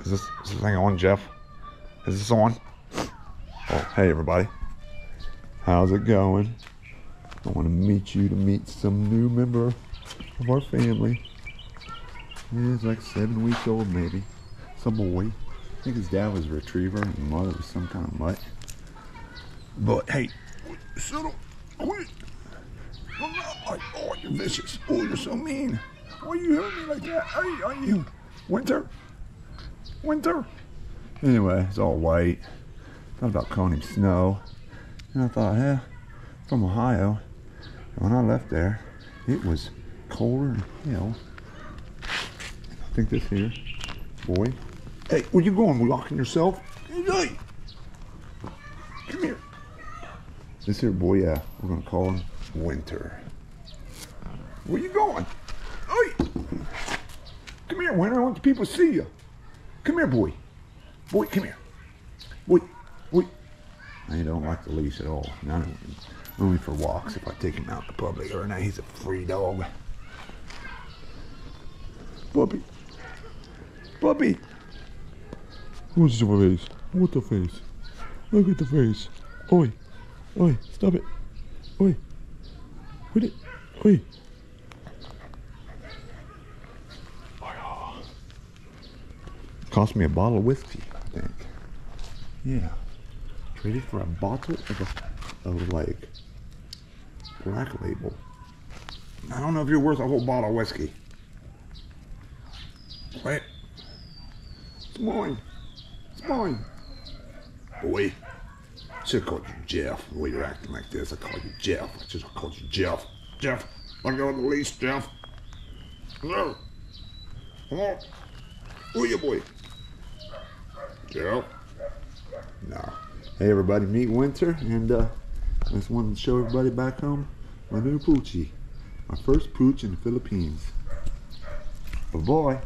Is this, is this thing on, Jeff? Is this on? Oh, hey everybody. How's it going? I want to meet you to meet some new member of our family. He's like seven weeks old, maybe. Some boy. I think his dad was a retriever and his mother was some kind of mutt. But hey, settle. Oh, oh, you're vicious. Oh, you're so mean. Why you hurt me like that? Hey, are you? Winter? Winter? Anyway, it's all white. Thought about calling him Snow. And I thought, yeah, from Ohio. And when I left there, it was colder than hell. I think this here, boy. Hey, where you going? Locking yourself? Hey, come here. This here boy, yeah, we're gonna call him Winter. Where you going? Hey, come here, Winter. I want the people to see you. Come here, boy. Boy, come here. Boy, boy. I don't like the leash at all. Not only for walks if I take him out in the public. Or now he's a free dog. Puppy. Puppy. What's the face? What the face? Look at the face. Oi. Oi. Stop it. Oi. Quit it. Oi. Cost me a bottle of whiskey, I think. Yeah. Traded for a bottle of, a, of like black label. I don't know if you're worth a whole bottle of whiskey. Wait. It's mine. It's mine. Boy. Should have called you Jeff. The way you're acting like this, I called you Jeff. I should have called you Jeff. Jeff, let go of the leash, Jeff. No. Come on. Who are you, boy? No. Hey, everybody, meet Winter, and uh, I just wanted to show everybody back home my new poochie. My first pooch in the Philippines. Oh boy.